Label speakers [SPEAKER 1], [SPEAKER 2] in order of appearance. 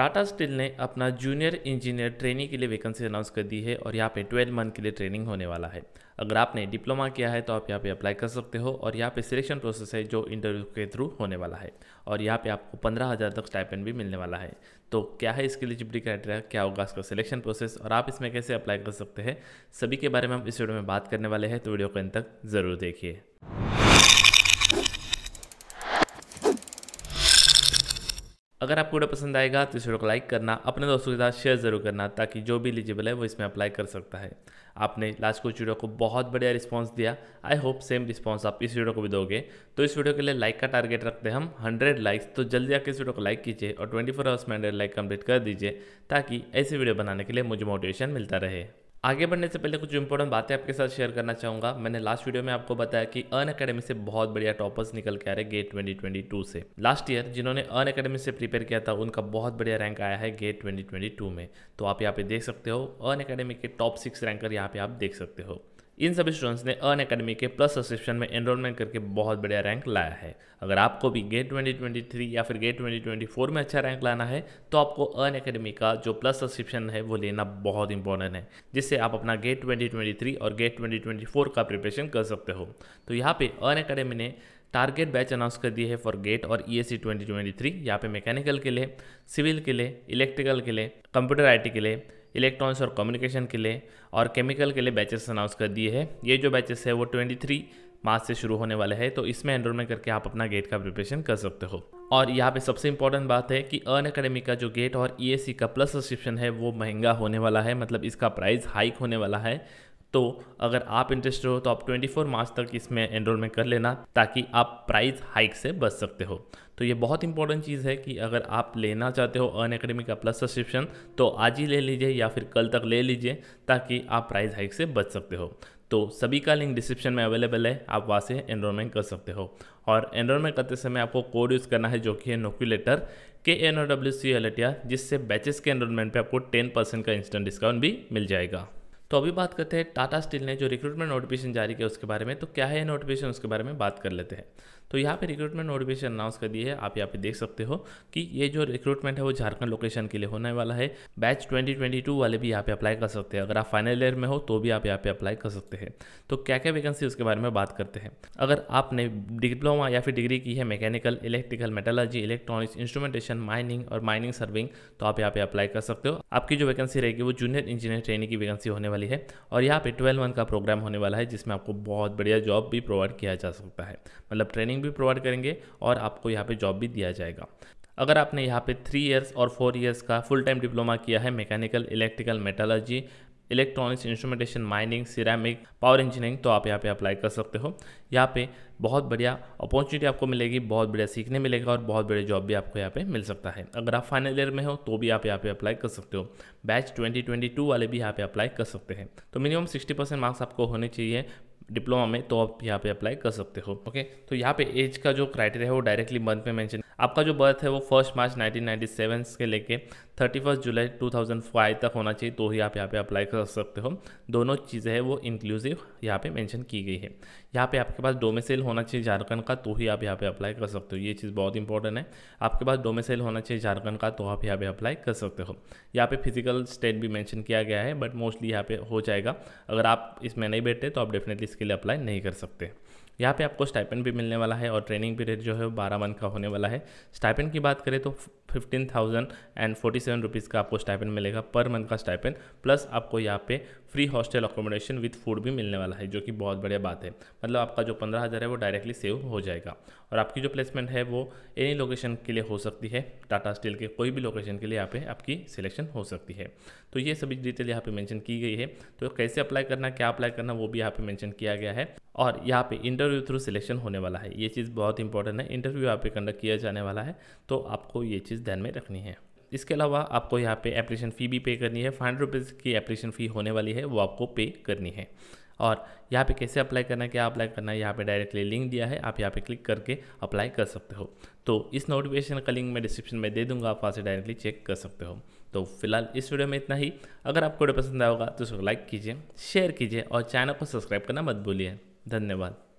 [SPEAKER 1] Tata steel ने अपना junior engineer training के लिए वैकेंसी अनाउंस कर दी है और यहाँ पे 12 मंथ के लिए ट्रेनिंग होने वाला है। अगर आपने डिप्लोमा किया है तो आप यहाँ पे अप्लाई कर सकते हो और यहाँ पे सिलेक्शन प्रोसेस है जो इंटरव्यू के थ्रू होने वाला है और यहाँ पे आपको पंद्रह हज़ार तक स्टाइपेंड भी मिलने वाला है। तो क्या है इसकी एलिजिबिलिटी क्राइटेरिया? क्या होगा इसका सिलेक्शन प्रोसेस? और आप इसमें कैसे अप्लाई कर सकते हैं? सभी के बारे में हम इस वीडियो में बात करने वाले हैं तो वीडियो को अंत तक ज़रूर देखिए। अगर आपको वीडियो पसंद आएगा तो इस वीडियो को लाइक करना, अपने दोस्तों के साथ शेयर ज़रूर करना ताकि जो भी एलिजिबल है वो इसमें अप्लाई कर सकता है। आपने लास्ट कुछ वीडियो को बहुत बढ़िया रिस्पांस दिया। आई होप सेम रिस्पांस आप इस वीडियो को भी दोगे। तो इस वीडियो के लिए लाइक का टारगेट रखते हैं हम हंड्रेड लाइक्स तो जल्दी आकर इस वीडियो को लाइक कीजिए और ट्वेंटी फोर आवर्स में हंड्रेड लाइक कंप्लीट कर दीजिए ताकि ऐसी वीडियो बनाने के लिए मुझे मोटिवेशन मिलता रहे। आगे बढ़ने से पहले कुछ इंपॉर्टेंट बातें आपके साथ शेयर करना चाहूँगा। मैंने लास्ट वीडियो में आपको बताया कि अन अकेडमी से बहुत बढ़िया टॉपर्स निकल के आ रहे गेट 2022 से। लास्ट ईयर जिन्होंने अन अकेडमी से प्रिपेयर किया था, उनका बहुत बढ़िया रैंक आया है गेट 2022 में। तो आप यहाँ पे देख सकते हो अन अकेडमी के टॉप सिक्स रैंकर यहाँ पे आप देख सकते हो। इन सभी स्टूडेंट्स ने अन अकेडमी के प्लस सब्सक्रिप्शन में एनरोलमेंट करके बहुत बढ़िया रैंक लाया है। अगर आपको भी गेट 2023 या फिर गेट 2024 में अच्छा रैंक लाना है तो आपको अन अकेडमी का जो प्लस सब्सक्रिप्शन है, वो लेना बहुत इंपॉर्टेंट है, जिससे आप अपना गेट 2023 और गेट 2024 का प्रिपरेशन कर सकते हो। तो यहाँ पे अन अकेडमी ने टारगेट बैच अनाउंस कर दिए है फॉर गेट और E S C twenty twenty three यहाँ पे मैकेनिकल के लिए सिविल के लिए इलेक्ट्रिकल के लिए कंप्यूटर आईटी के लिए इलेक्ट्रॉनिक्स और कम्युनिकेशन के लिए और केमिकल के लिए बैचेस अनाउंस कर दिए हैं। ये जो बैचेस है, वो 23 मार्च से शुरू होने वाले हैं तो इसमें एनरोलमेंट करके आप अपना गेट का प्रिपरेशन कर सकते हो। और यहाँ पे सबसे इंपॉर्टेंट बात है कि अन अकेडमी का जो गेट और ई e का प्लस सब्सक्रिप्शन है, वो महँगा होने वाला है मतलब इसका प्राइस हाइक होने वाला है। तो अगर आप इंटरेस्टेड हो तो आप 24 मार्च तक इसमें एनरोलमेंट कर लेना, ताकि आप प्राइस हाइक से बच सकते हो। तो ये बहुत इंपॉर्टेंट चीज़ है कि अगर आप लेना चाहते हो अन अकेडमी का प्लस सब्सक्रिप्शन तो आज ही ले लीजिए या फिर कल तक ले लीजिए, ताकि आप प्राइस हाइक से बच सकते हो। तो सभी का लिंक डिस्क्रिप्शन में अवेलेबल है, आप वहाँ से एनरोलमेंट कर सकते हो। और एनरोलमेंट करते समय आपको कोड यूज़ करना है, जो कि है नोक्यूलेटर के N O W C L जिससे बैचेस के एनरोलमेंट पे आपको टेन परसेंट का इंस्टेंट डिस्काउंट भी मिल जाएगा। तो अभी बात करते हैं टाटा स्टील ने जो रिक्रूटमेंट नोटिफिकेशन जारी किया उसके बारे में। तो क्या है नोटिफिकेशन उसके बारे में बात कर लेते हैं। तो यहाँ पे रिक्रूटमेंट नोटिफिकेशन अनाउंस कर दी है। आप यहाँ पे देख सकते हो कि ये जो रिक्रूटमेंट है वो झारखंड लोकेशन के लिए होने वाला है। बैच 2022 वाले भी यहाँ पे अप्लाई कर सकते हैं। अगर आप फाइनल ईयर में हो तो भी आप यहाँ पे अप्लाई कर सकते हैं। तो क्या क्या वैकेंसी उसके बारे में बात करते हैं। अगर आपने डिप्लोमा या फिर डिग्री की है mechanical electrical metallurgy electronics instrumentation mining और माइनिंग सर्विंग तो आप यहाँ पे अप्लाई कर सकते हो। आपकी जो वैकेंसी रहेगी वो जूनियर इंजीनियर ट्रेनिंग की वैकेंसी होने वाली है और यहाँ पे ट्वेल्व मंथ का प्रोग्राम होने वाला है, जिसमें आपको बहुत बढ़िया जॉब भी प्रोवाइड किया जा सकता है। मतलब ट्रेनिंग भी प्रोवाइड करेंगे और आपको यहाँ पे जॉब भी दिया जाएगा। अगर आपने यहाँ पे थ्री इयर्स और फोर इयर्स का फुल टाइम डिप्लोमा किया है mechanical electrical metallurgy electronics instrumentation mining ceramic power engineering तो आप यहाँ पे अप्लाई कर सकते हो। यहाँ पे बहुत बढ़िया अपॉर्चुनिटी आपको मिलेगी, बहुत बढ़िया सीखने मिलेगा और बहुत बढ़िया जॉब भी आपको यहाँ पे मिल सकता है। अगर आप फाइनल ईयर में हो तो भी आप यहाँ पे अप्लाई कर सकते हो। बैच 2022 वाले भी यहाँ पे अप्लाई कर सकते हैं। तो मिनिमम 60 परसेंट मार्क्स आपको होने चाहिए। डिप्लोमा में तो आप यहाँ पे अप्लाई कर सकते हो ओके तो यहाँ पे एज का जो क्राइटेरिया है, वो डायरेक्टली मंथ में मेंशन आपका जो बर्थ है, वो फ़र्स्ट मार्च 1997 के लेके थर्टी फ़र्स्ट जुलाई 2005 तक होना चाहिए तो ही आप यहाँ पे अप्लाई कर सकते हो। दोनों चीज़ें हैं, वो इंक्लूसिव यहाँ पे मेंशन की गई है। यहाँ पे आपके पास डोमेसेल होना चाहिए झारखंड का तो ही आप यहाँ पे अप्लाई कर सकते हो। ये चीज़ बहुत इंपॉर्टेंट है। आपके पास डोमिसाइल होना चाहिए झारखंड का तो आप यहाँ पे अप्लाई कर सकते हो। यहाँ पे फ़िज़िकल स्टेट भी मैंशन किया गया है बट मोस्टली यहाँ पे हो जाएगा। अगर आप इसमें नहीं बैठते तो आप डेफिनेटली इसके लिए अप्लाई नहीं कर सकते। यहाँ पे आपको स्टाइपेंड भी मिलने वाला है और ट्रेनिंग पीरियड जो है वो बारह मंथ का होने वाला है। स्टाइपेंड की बात करें तो fifteen thousand and forty seven rupees का आपको स्टाइपेंड मिलेगा पर मंथ का स्टाइपेंड प्लस आपको यहाँ पे free hostel accommodation with food भी मिलने वाला है, जो कि बहुत बढ़िया बात है। मतलब आपका जो पंद्रह हज़ार है वो डायरेक्टली सेव हो जाएगा। और आपकी जो प्लेसमेंट है वो एनी लोकेशन के लिए हो सकती है टाटा स्टील के कोई भी लोकेशन के लिए यहाँ पे आपकी सिलेक्शन हो सकती है। तो ये सभी डिटेल यहाँ पे मेंशन की गई है। तो कैसे अप्लाई करना, क्या अप्लाई करना, वो भी यहाँ पे मेंशन किया गया है। और यहाँ पे इंटरव्यू थ्रू सिलेक्शन होने वाला है। ये चीज़ बहुत इंपॉर्टेंट है। इंटरव्यू यहाँ पे कंडक्ट किया जाने वाला है। तो आपको ये चीज़ ध्यान में रखनी है। इसके अलावा आपको यहाँ पे एप्लीकेशन फ़ी भी पे करनी है। फाइव हंड्रेड रुपीज़ की एप्लीकेशन फ़ी होने वाली है। वो आपको पे करनी है। और यहाँ पे कैसे अप्लाई करना है? क्या अप्लाई करना है? यहाँ पे डायरेक्टली लिंक दिया है। आप यहाँ पे क्लिक करके अप्लाई कर सकते हो। तो इस नोटिफिकेशन का लिंक मैं डिस्क्रिप्शन में दे दूँगा। आप वहाँ से डायरेक्टली चेक कर सकते हो। तो फ़िलहाल इस वीडियो में इतना ही। अगर आपको वीडियो पसंद आया होगा तो उसको लाइक कीजिए शेयर कीजिए और चैनल को सब्सक्राइब करना मत भूलिए। धन्यवाद।